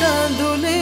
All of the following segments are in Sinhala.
buscándole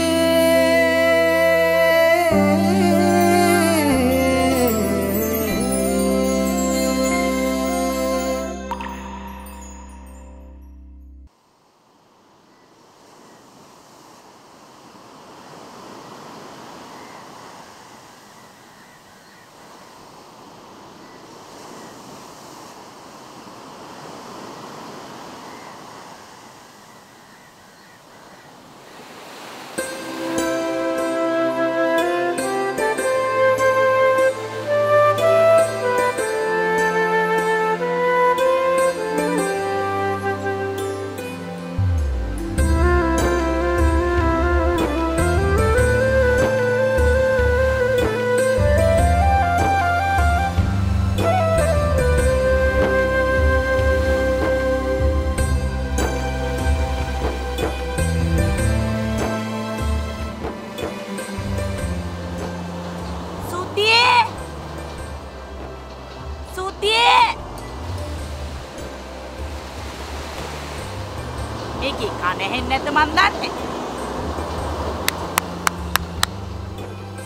කන ඇහෙන්නේ නැද්ද මන් දන්නේ.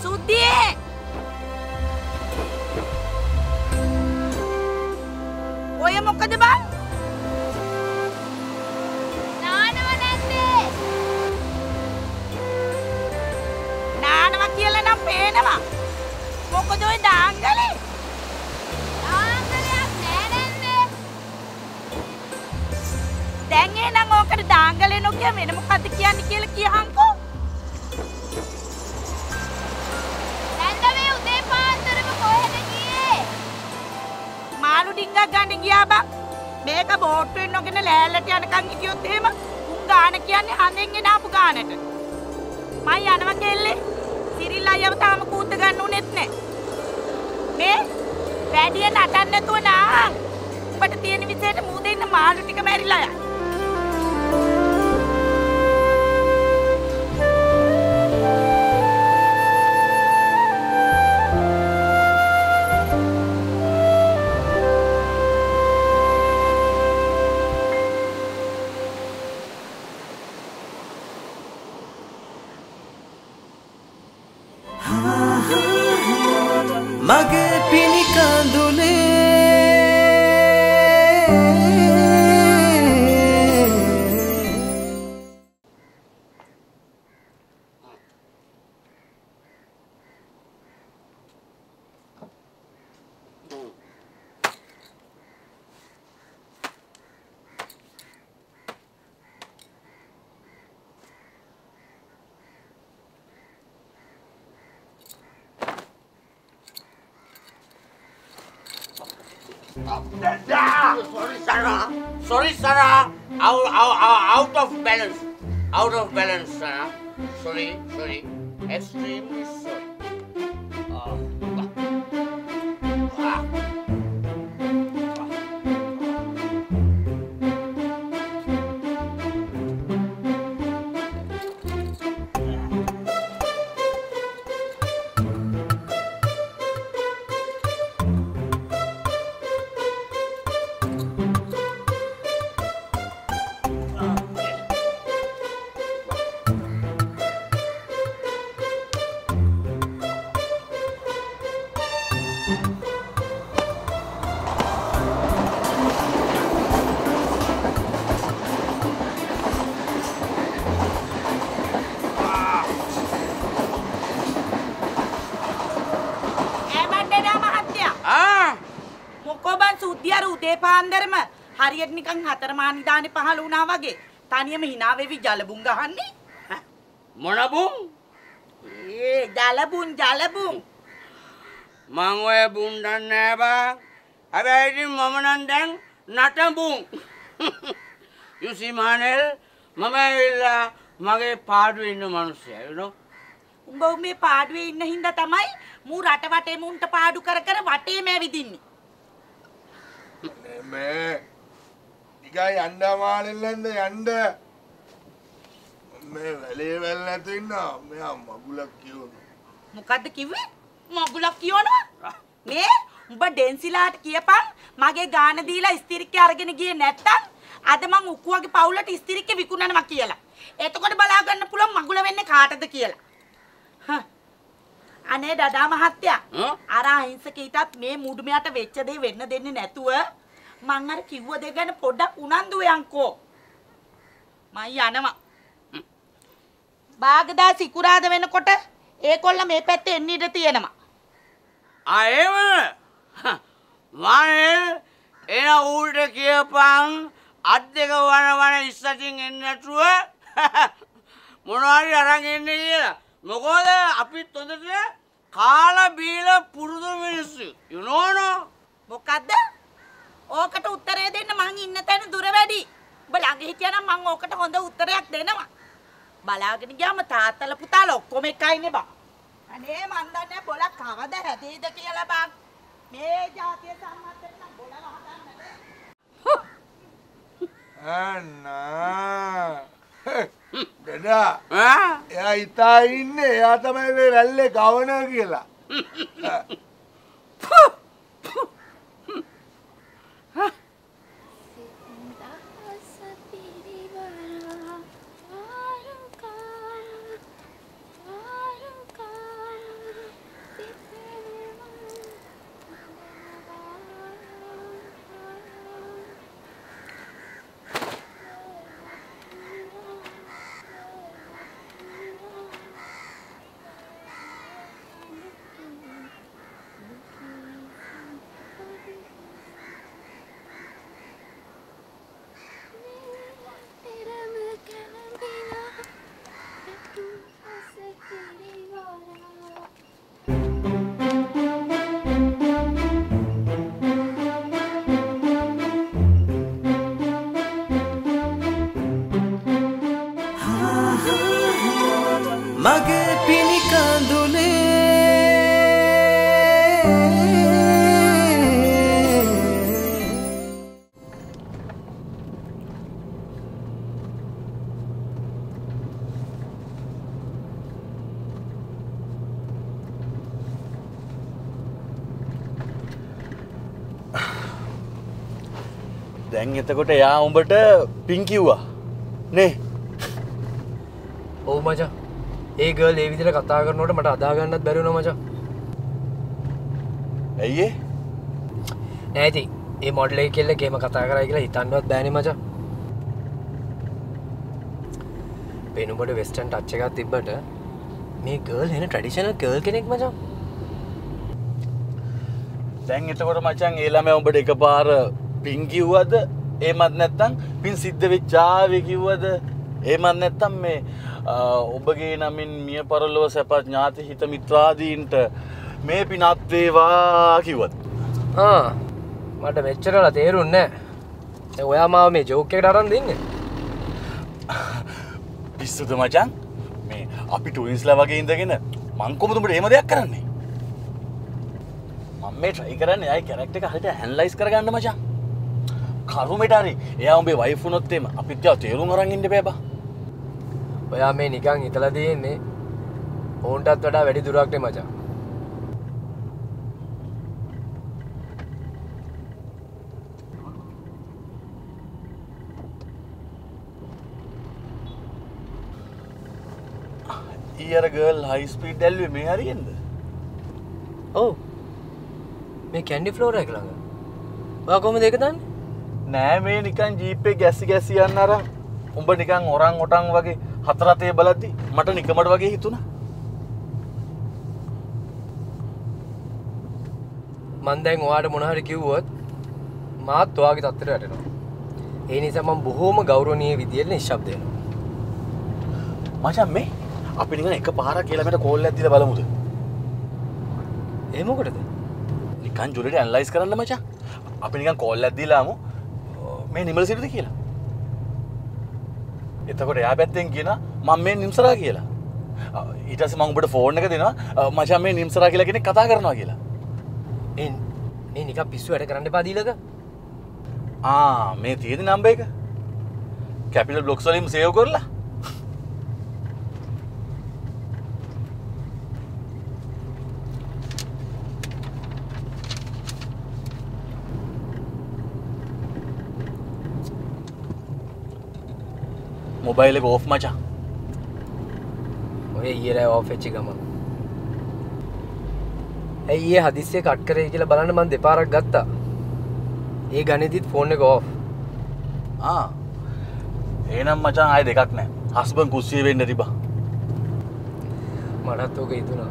සුද්දියේ! ඔය මොකද බං? නානව නැද්දේ නානවා කියලා නම් පේනවා. මොකද ඔය දාංගලේ ඕකට දාංගලේ නොකිය වෙන මොකද්ද කියන්නේ කියලා කියහන්කෝ නැන්ද මේ උදේ පාන්දරම කොහෙද ගියේ? මාළු ඩිංගක් ගන්න ගියා බං. මේක බෝට්ටුවෙන් නොගෙන ලෑල්ලට යනකම් හිටියොත් එහෙම උන් ගාන කියන්නේ හඳෙන් එන ආපු ගානට. මම යනවා කෙල්ලේ. සිරිල් අයියව තාම කූත ගන්න උනේත් නෑ. මේ වැඩිය නටන්න නැතුව නා. උඹට තියෙන විදිහට මූ දෙන්න මාළු ටික මැරිලා යයි මගේ පිණිකඳුනේ Sorry, Sarah. Sorry, Sarah. Out, out, out, out of balance. Out of balance, Sarah. Sorry, sorry. Extremely මොකෝ බං සුද්දිය අර උදේ පාන්දරම හරියට නිකන් හතර මා නිදානේ පහළ වුණා වගේ තනියම hina වෙවි ජලබුන් ගහන්නේ මොනබුන්? ඒ ජලබුන් ජලබුන් මං ඔය බුන් දන්නේ නෑ බා. හැබැයි ඉතින් මම නම් දැන් නටබුන්. see Manel, මම ඇවිල්ලා මගේ පාඩුවේ ඉන්න මිනිස්සයා, you know? උඹ මේ පාඩුවේ ඉන්න හින්දා තමයි මූ රට වටේ මුන්ට පාඩු කර කර වටේම ඇවිදින්නේ මේ ටිකයි යන්න මානෙල්ලන්ද යන්න. මේ වැලේ වැල් නැතු ඉන්න මෙයා මගුලක් කියවුණු මොකද්ද කිව්වේ? මගුලක් කියවනවා? මේ උඹ ඩෙන්සිලාට කියපන් මගේ ගාන දීලා ස්තිරික්කේ අරගෙන ගියේ නැත්තම් අද මං උක්කුවගේ පවුලට ස්තිරික්කේ විකුණනවා කියලා. එතකොට බලාගන්න පුළුවන් මගුල වෙන්නේ කාටද කියලා. හ්. අනේ දඩා මහත්තයා. අර අහිංසකීටත් මේ මුඩුමයට වෙච්ච දේ වෙන්න දෙන්නේ නැතුව මං අර කිව්ව දේ ගැන පොඩ්ඩක් උනන්දු වෙයන්කෝ. මං යනවා. බාගදා සිකුරාද වෙනකොට ඒකොල්ල මේ පැත්තේ එන්න ඉඩ තියෙනවා. අයම මනෙල් එන ඌට කියපං අත් දෙක වන වන ඉස්සටින් එන්නටුව මොනවාරි අරන් එන්න කියලා මොකෝද අපිත් හොඳට කාලා බීල පුරුදු මිනිස්සු යුනෝනෝ මොකද්ද? ඕකට උත්තරය දෙන්න මං ඉන්න තැන දුර වැඩි. ඔබ ළඟ හිටියනම් මං ඕකට හොඳ උත්තරයක් දෙනවා. බලාගෙන ගියාම තාත්තලා පුතාලා ඔක්කොම එකයිනේ බං. අනේ මන් දන්නේ බොල කවද හැදෙයිද කියලා බං. මේ જાතිය සම්මතෙන් නම් බොල වහගන්නද? අන්නා ඈ? එයා හිතා ඉන්නේ. එයා තමයි මේ රැල්ලේ ගවනර් කියලා එතකොට එයා උඹට පින් කිව්වා. නේ? ඔව් මචං. ඒ ගර්ල් ඒ විදිහට කතා කරනකොට මට අදාගන්නත් බැරි වුණා මචං. ඇයි ඒ? නෑ ඉතින් ඒ මොඩල් එක කෙල්ල ගේම කතා කරයි කියලා හිතන්නවත් බෑනේ මචං. පෙනුඹට වෙස්ටර්න් ටච් එකක් තිබ්බට මේ ගර්ල් එන ට්‍රැඩිෂනල් ගර්ල් කෙනෙක් මචං. දැන් එතකොට මචන් ඒ ළමයා උඹට එකපාර පින් කිව්වද ඒමත් නැත්තම් පින් සිද්ධ වෙච්චාවේ කිව්වද? ඒමත් නැත්තම් මේ ඔබගේ නමින් මිය පරලොව සැපත් ඥාති හිත මිත්‍රාදීන්ට මේ පිනත් වේවා කිව්වද? ආ මට මෙච්චරලා තේරුන්නේ ඔයා මාව මේ ජෝක් එකට අරන් දෙන්නේ? පිස්සුද මචන් මේ අපි ටුයින්ස්ලා වගේ ඉඳගෙන මං කොහොමද උඹට එහෙම දෙයක් කරන්නේ? මම මේ ට්‍රයි කරන්නේ අය කැරක්ටර් එක හරියට ඇනලයිස් කරගන්න මචං කරුමෙට හරි. එයා උඹේ වයිෆ් වුණොත් එහෙම. අපිත් යා තේරුම් අරන් ඉන්න බෑ බා. ඔයා මේ නිකන් හිතලා තියෙන්නේ ඕන්ටත් වඩා වැඩි දුරක් නේ මචං. ඊයර ගර්ල් හයි ස්පීඩ් දැල්වේ මේ හරියෙන්ද? ඔව්. මේ කැන්ඩි ෆ්ලෝර එක ළඟ. ඔයා කොහොමද ඒක දන්නේ නෑ මේ නිකන් ජීපේ ගැස්සි ගැස්සි යන්න අර උඹ නිකන් ඔරන් ඔටන් වගේ හතරතේ බලද්දි මට නිකමට වගේ හිතුණා. මන් දැන් ඔයාට මොන හරි කිව්වොත් මාත් ඔයාගේ තත්ත්වයට වැටෙනවා. ඒ නිසා මම බොහොම ගෞරවනීය විදියට නිශ්ශබ්ද වෙනවා. මචන් මේ අපි නිකන් එක පාරක් කියලා මට කෝල් එකක් දීලා බලමුද? ඒ මොකටද? නිකන් ජොලිට ඇනලයිස් කරන්න මචං. අපි නිකන් කෝල් එකක් දීලාමු මේ නිමල සිටද කියලා? එතකොට එයා පැත්තෙන් කියන මම මේ නිම්සරා කියලා. ඊට පස්සේ මම උඹට ෆෝන් එක දෙනවා මචං මේ නිම්සරා කියලා කෙනෙක් කතා කරනවා කියලා. මේ මේ නිකන් පිස්සු වැඩ කරන්න එපා දීලක. ආ මේ තියෙන නම්බර එක. කැපිටල් බ්ලොක්ස් වලින් සේව් කරලා මොබයිල එක ඕෆ් මචා. ඔය ඊර ඕෆෙච්චි ගම ඇයි ඒ හදිස්සේ කට් කරේ කියලා බලන්න මන් දෙපාරක් ගත්තා. ඒ ගනිතිත් ෆෝන් එක ඕෆ් ඒනම් මචා අය දෙකක් නෑ. හස්බන් කුස්සිය වෙන්න තිබා. මටත් ඕක හිතුණා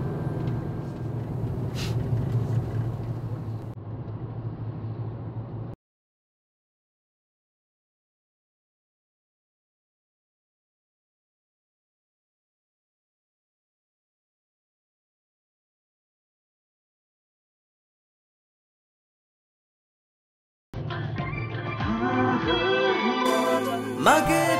මගේ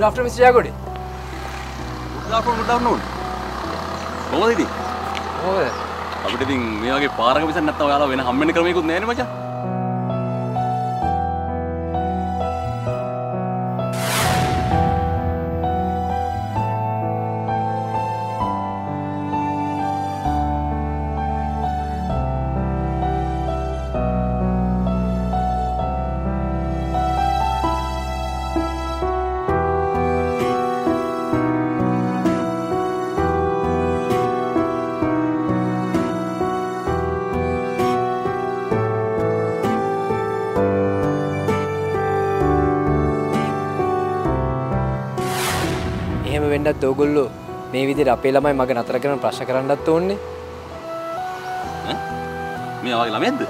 good afternoon Mr. Jagodi. ගුඩ්ඩාෆුන් කොහොමද ඉතින්? මොකද අපිට ඉතින් මේ වගේ පාරක මිසක් නැත්නම් ඔයාලා වෙන හම්බෙන්න ක්‍රමයකුත් නැහැ නේ මචං එහෙම වෙන්නත් ඕගොල්ලෝ මේ විදිහට අපේ ළමයි මග නතර කරන ප්‍රශ්න කරන්නත් ඕනේ. මේ වගේ ළමයින්ද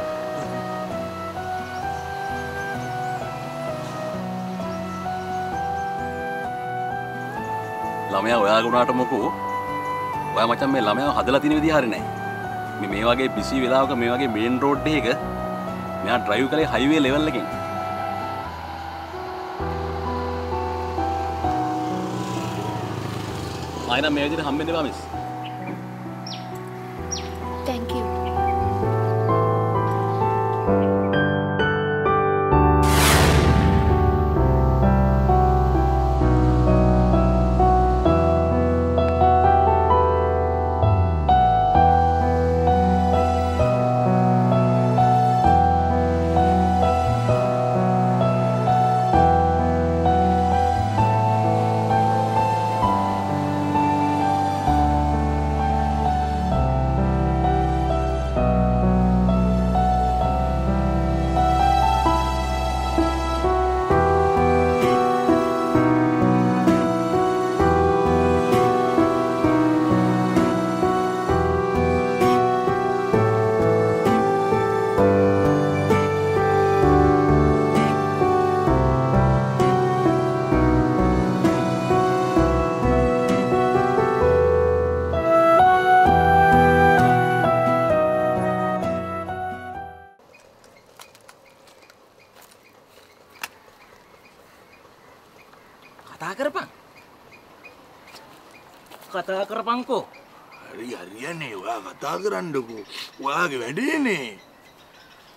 ළමයා ඔයා ගුණාට මොකෝ? ඔයා මචං මේ ළමයා හදලා තියෙන විදිහ හරි නෑ මේ මේ වගේ බිසි වෙලාවක මේ වගේ මේන් රෝඩ් එකක මෙයා ඩ්‍රයිව් කළේ හයිවේ ලෙවල් එකෙන්. ආයෙනම් මේ විදිහට හම්බෙන්න එපා මිස් කතා කරන්නකෝ ඔයාගේ වැඩේනේ.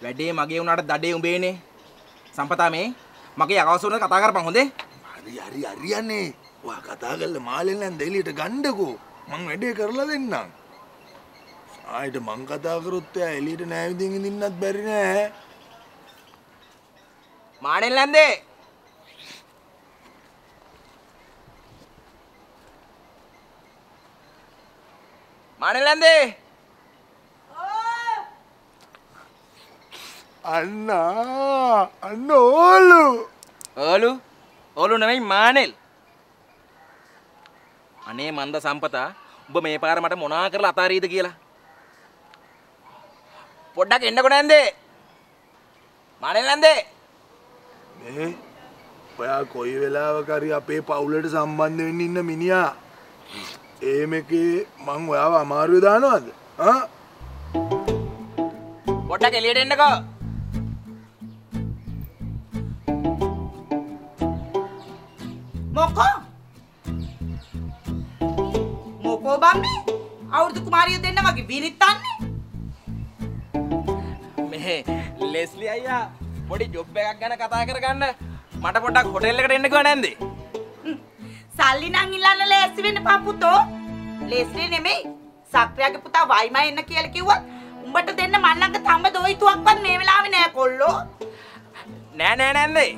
වැඩේ මගේ වුණාට දඩේ උඹේනේ. සම්පතා මේ. මගේ අවසුන කතා කරපන් හොඳේ. හරි හරි හරියන්නේ. ඔයා කතා කරල මාලෙන් දෙලියට ගණ්ඩකෝ මං වැඩේ කරලා දෙන්නම්. ආයට මං කතා කරොත් එයා එලියට නෑවිදින් ඉඳින්නත් බැරි නෑ. මානෙල් නැන්දේ මානෙල් නැන්දේ අන්න අන්න ඕලු. ඕලු? ඕලු නෙවෙයි මානෙල්. අනේ මන්ද සම්පතා උඹ මේ පාර මට මොනා කරලා අතාරීද කියලා? පොඩ්ඩක් එන්නකො නැන්දේ. මනල්ලන්දේ මේ ඔයා කොයි වෙලාවකරි අපේ පවුලට සම්බන්ධ වෙන්න ඉන්න මිනිහා. ඒම එකේ මං ඔයාව අමාරුව දානවාද? ආ? පොට්ටක් එලියට එන්නකෝ මොකෝ? මොකෝ බම්මි අවුරුදු කුමාරිය දෙන්න වගේ විරිත්තන්නේ මේ ලෙස්ලි අයියා පොඩි ජොබ් එකක් ගැන කතා කරගන්න. මට පොඩක් හොටෙල් එකට එන්නකෝ නැන්දේ. සල්ලි නං ඉල්ලන්න ලෑස්ති වෙන්න පපුතෝ. ලේස්ලි නෙමෙයි. සක්‍රයාගේ පුතා වයිමා එන්න කියලා කිව්වත් උඹට දෙන්න මන්නංග තඹ දොයිතුවක්වත් මේ වෙලාවේ නෑ කොල්ලෝ. නෑ නෑ නැන්දේ.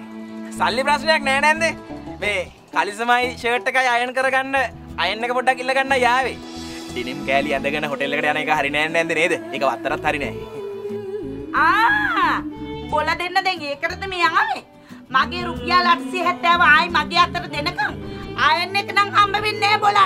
සල්ලි ප්‍රශ්නයක් නෑ නැන්දේ. මේ කලිසමයි ෂර්ට් එකයි අයන් කරගන්න අයන් එක පොඩ්ඩක් ඉල්ල ගන්න යාවේ. ඩිනිම් කෑලි ඇඳගෙන හොටෙල් එකට යන එක හරි නෑ නැන්ද නේද? ඒක වත්තරත් හරි නෑ. ආ බොල දෙන්න දැන් ඒකටද මේ ආවේ මගේ රුපියල් 870 ආයි මගේ අතට දෙනකම්. ආයන් එක නම් හම්බ වෙන්නේ නෑ බොල